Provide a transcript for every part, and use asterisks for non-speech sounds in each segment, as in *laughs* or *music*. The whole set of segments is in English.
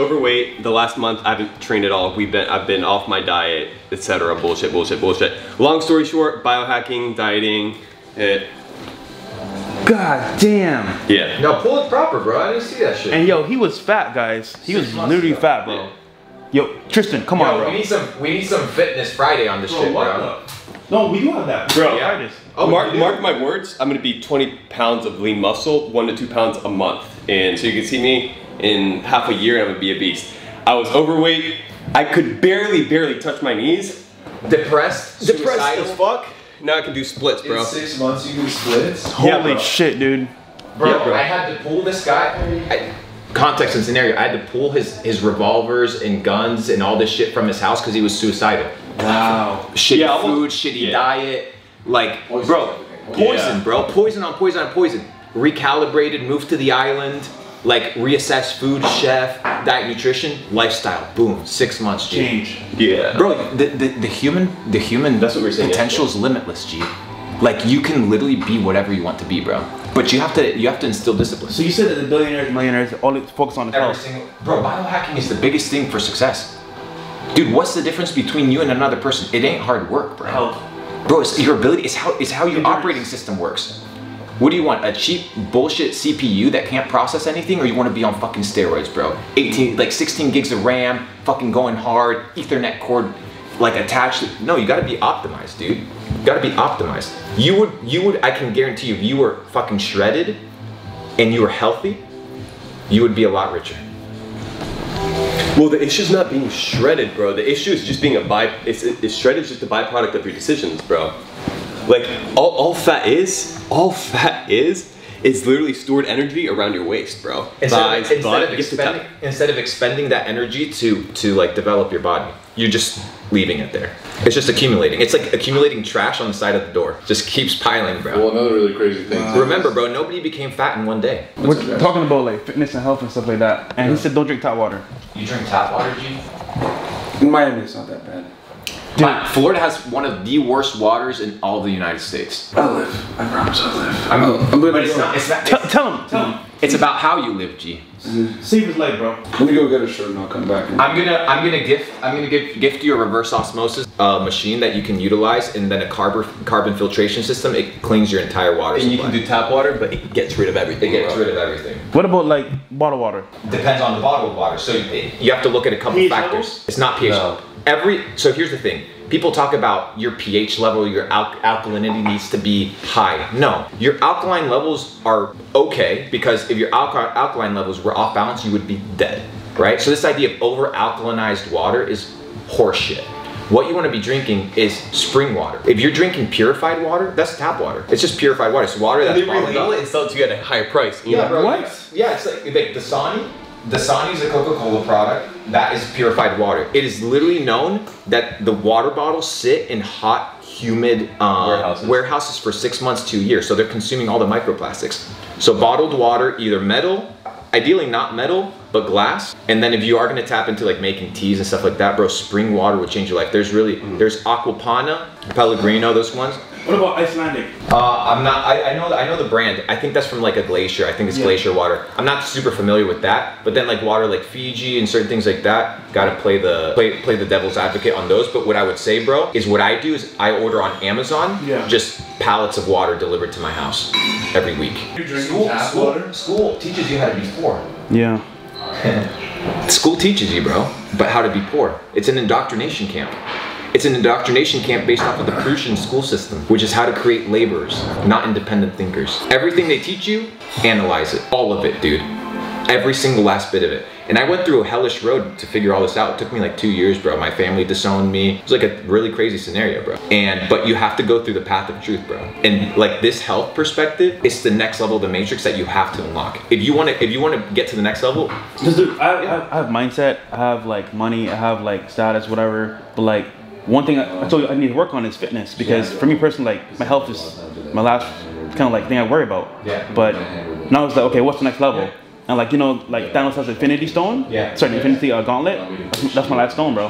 overweight. The last month I haven't trained at all. We've been I've been off my diet, etc. Bullshit, bullshit, bullshit. Long story short, biohacking, dieting, it. God damn. Yeah. No, pull it proper, bro. I didn't see that shit. And yo, he was fat, guys. He was Six months literally ago. fat, bro. Yo, Tristan, come on, Yo, bro. we need some. We need some fitness Friday on this shit, bro. No, we do have that, Bro. Yeah. Try. Oh, mark, mark my words. I'm gonna be 20 pounds of lean muscle, one to two pounds a month, and so you can see me in half a year, and I'm gonna be a beast. I was overweight. I could barely, barely touch my knees. Depressed. Depressed suicidal. as fuck. Now I can do splits, bro. In six months, you can split. Yeah, Holy bro. shit, dude. Bro, Yeah, bro. I had to pull this guy. I, context and scenario. I had to pull his his revolvers and guns and all this shit from his house because he was suicidal. Wow. Shitty Yeah, food, almost- shitty yeah. diet, like Poison bro, type of thing. poison, Yeah. bro, poison on poison on poison. Recalibrated, moved to the island, like reassess food, chef, diet, nutrition, lifestyle. Boom, six months, G. Change. Yeah. Bro, the, the, the human the human That's what we're saying potential is limitless, G. Like you can literally be whatever you want to be, bro. But you have to you have to instill discipline. So you said that the billionaires, millionaires, all they focus on is Every health. single bro, biohacking is the biggest thing for success. Dude, what's the difference between you and another person? It ain't hard work, bro. Health. Bro, it's your ability. It's how it's how your operating system works. What do you want? A cheap bullshit CPU that can't process anything, or you want to be on fucking steroids, bro? 18, like 16 gigs of RAM, fucking going hard, Ethernet cord, like attached. No, you gotta be optimized, dude. You gotta be optimized. You would, you would. I can guarantee you, if you were fucking shredded, and you were healthy, you would be a lot richer. Well, the issue is not being shredded, bro. The issue is just being a by. It's, it's shredded is just a byproduct of your decisions, bro. Like all, all fat is, all fat is, is literally stored energy around your waist, bro. Instead, Thighs, of, instead, butt, of you get to expending, instead of expending that energy to to like develop your body, you're just leaving it there. It's just accumulating. It's like accumulating trash on the side of the door. Just keeps piling, bro. Well, another really crazy thing. too Remember, bro, nobody became fat in one day. We're that? talking about like fitness and health and stuff like that. And he said don't drink tap water. You drink tap water, G? In Miami, it's not that bad. Dude, Florida has one of the worst waters in all of the United States. I live. I promise I live. I'm, I'm gonna but it's not. It's not. Tell, It's, tell him, tell him. it's about how you live, G. Save his leg, bro. Let me go get a shirt and I'll come back. I'm gonna I'm gonna gift I'm gonna give gift you a reverse osmosis uh, machine that you can utilize, and then a carbon carbon filtration system. It cleans your entire water And you can do tap water, but it gets rid of everything. It gets bro. rid of everything. What about like bottled water? Depends on the bottled water. So it- you have to look at a couple pH factors. levels? It's not pH. No. Every so here's the thing. People talk about your pH level, your al- alkalinity needs to be high. No, your alkaline levels are okay because if your alka- alkaline levels were off balance, you would be dead, right? So this idea of over alkalinized water is horseshit. What you want to be drinking is spring water. If you're drinking purified water, that's tap water. It's just purified water. It's water that's They bottled up. relabel it and sell it to you at a higher price. You Yeah, bro. What? Yeah, it's like, like Dasani. Dasani is a Coca-Cola product. That is purified water. It is literally known that the water bottles sit in hot, humid uh, Warehouses. warehouses for six months to a year. So they're consuming all the microplastics. So bottled water, either metal, ideally not metal, but glass. And then if you are gonna tap into like making teas and stuff like that, bro, spring water would change your life. There's really, there's Acqua Panna, Pellegrino, those ones. What about Icelandic? Uh, I'm not. I, I know. I know the brand. I think that's from like a glacier. I think it's Yeah. glacier water. I'm not super familiar with that. But then like water like Fiji and certain things like that, gotta play the play play the devil's advocate on those. But what I would say, bro, is what I do is I order on Amazon. Yeah. Just pallets of water delivered to my house every week. You're drinking tap water? school teaches you how to be poor. Yeah. *laughs* School teaches you, bro, but how to be poor. It's an indoctrination camp. It's an indoctrination camp based off of the Prussian school system, which is how to create laborers, not independent thinkers. Everything they teach you, analyze it. All of it, dude. Every single last bit of it. And I went through a hellish road to figure all this out. It took me like two years, bro. My family disowned me. It was like a really crazy scenario, bro. And but you have to go through the path of truth, bro. And like this health perspective, it's the next level of the matrix that you have to unlock. If you want to, if you want to get to the next level, Cause dude, I, I, I have mindset, I have like money, I have like status, whatever. But like one thing I, I told you I need to work on is fitness because for me personally, like my health is my last kind of like thing I worry about. Yeah. But now it's like, okay, what's the next level? And like you know, like Thanos has Infinity Stone. Yeah. Sorry, Infinity uh, Gauntlet. That's, that's my last stone, bro.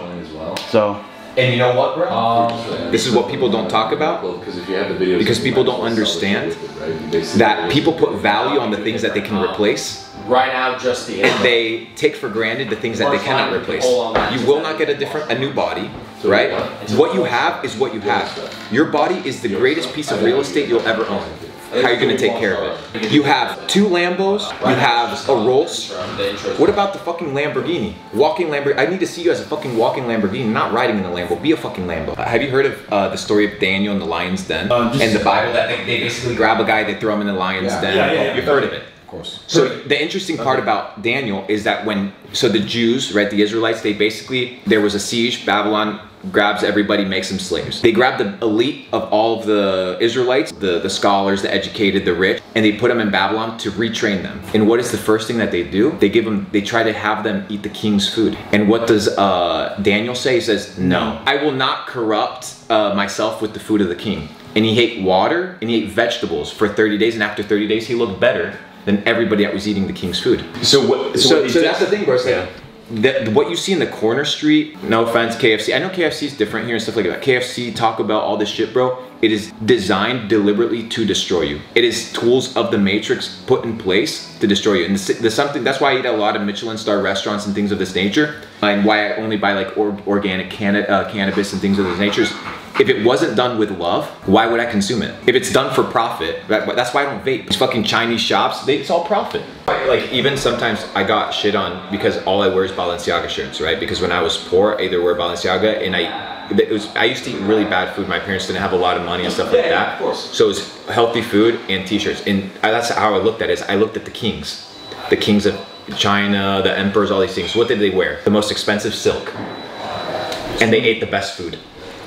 So and you know what, bro? This is what people don't talk about. Because if you have the videos, Because people don't understand that people put value on the things that they can replace Right now, just the and they take for granted the things that they cannot replace. You will not get a different, a new body, right? What you have is what you have. Your body is the greatest piece of real estate you'll ever own. How are you gonna take care of it? You have two Lambos, you have a Rolls. What about the fucking Lamborghini? Walking Lamborghini. I need to see you as a fucking walking Lamborghini, not riding in a Lambo. Be a fucking Lambo. Have you heard of uh, the story of Daniel and the lion's den? Um, and the Bible that they, they basically grab a guy, they throw him in the lion's Yeah. den. Yeah, yeah, yeah. You've heard of it. Of course. So the interesting part about Daniel is that when so the Jews, right, the Israelites, they basically there was a siege. Babylon grabs everybody, makes them slaves. They grab the elite of all of the Israelites, the the scholars, the educated, the rich, and they put them in Babylon to retrain them. And what is the first thing that they do? They give them, they try to have them eat the king's food. And what does uh, Daniel say? He says, "No, I will not corrupt uh, myself with the food of the king." And he ate water and he ate vegetables for 30 days, and after 30 days, he looked better than everybody that was eating the king's food. So what? So, what so that's the thing, bro. Yeah. the, what you see in the corner street, no offense, KFC. I know KFC is different here and stuff like that. KFC, Taco Bell, all this shit, bro. It is designed deliberately to destroy you. It is tools of the Matrix put in place to destroy you. And the, the something that's why I eat at a lot of Michelin star restaurants and things of this nature, and why I only buy like or, organic canna, uh, cannabis and things of this nature. Is if it wasn't done with love, why would I consume it? If it's done for profit, that, that's why I don't vape. These fucking Chinese shops, they, it's all profit. Like even sometimes I got shit on because all I wear is Balenciaga shirts, right? Because when I was poor, I either wear Balenciaga and I it was I used to eat really bad food. My parents didn't have a lot of money and stuff like that. of course. So it was healthy food and t-shirts. And I, that's how I looked at it. Is I looked at the kings. The kings of China, the emperors, all these things. What did they wear? The most expensive silk. And they ate the best food.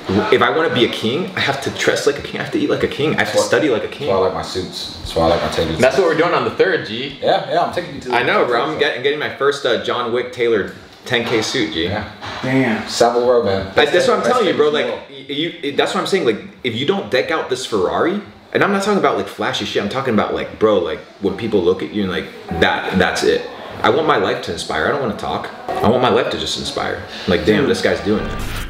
If I want to be a king, I have to dress like a king. I have to eat like a king. I have to study like a king. That's why I like my suits. That's why I like my tailored That's what we're doing on the third, G. Yeah, yeah, I'm taking you to the I know, bro. I'm getting, getting my first uh, John Wick tailored 10k suit, G. Yeah. Damn. Savile Row, man. Like, that's what I'm telling you, bro. thing in the Like, world. you, that's what I'm saying. Like, if you don't deck out this Ferrari, and I'm not talking about like flashy shit. I'm talking about like, bro, like when people look at you and like that, that's it. I want my life to inspire. I don't want to talk. I want my life to just inspire. Like, damn, this guy's doing it.